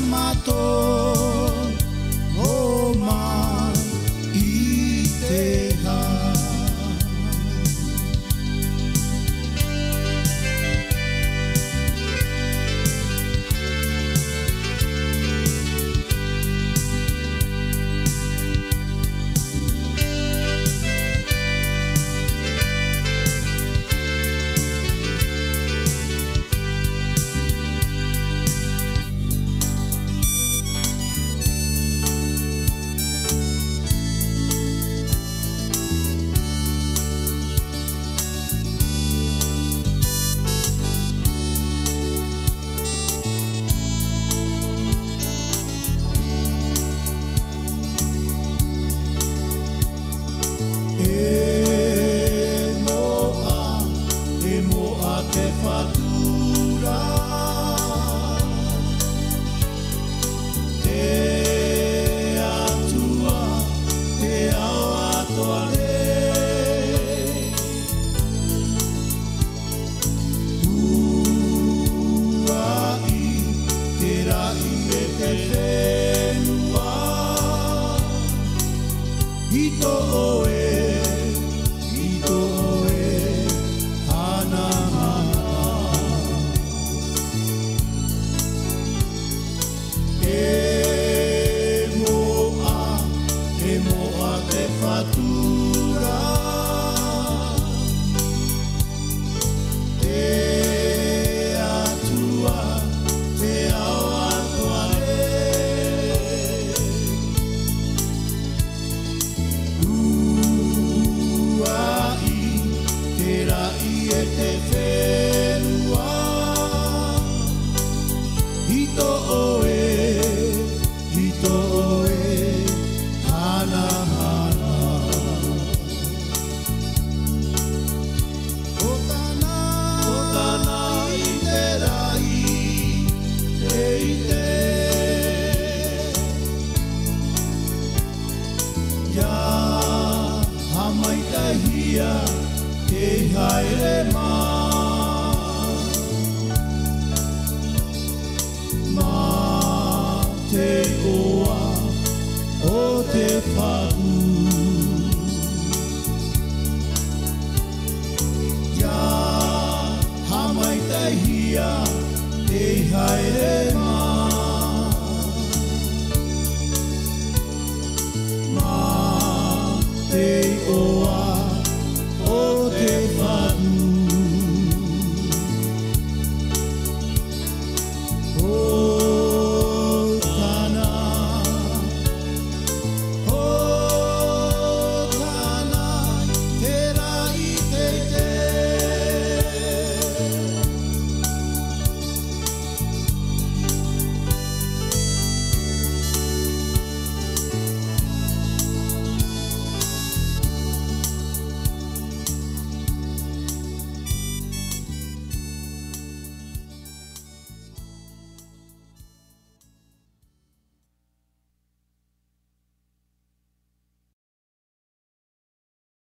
ματώ te whahu Ia hamaitahia e haere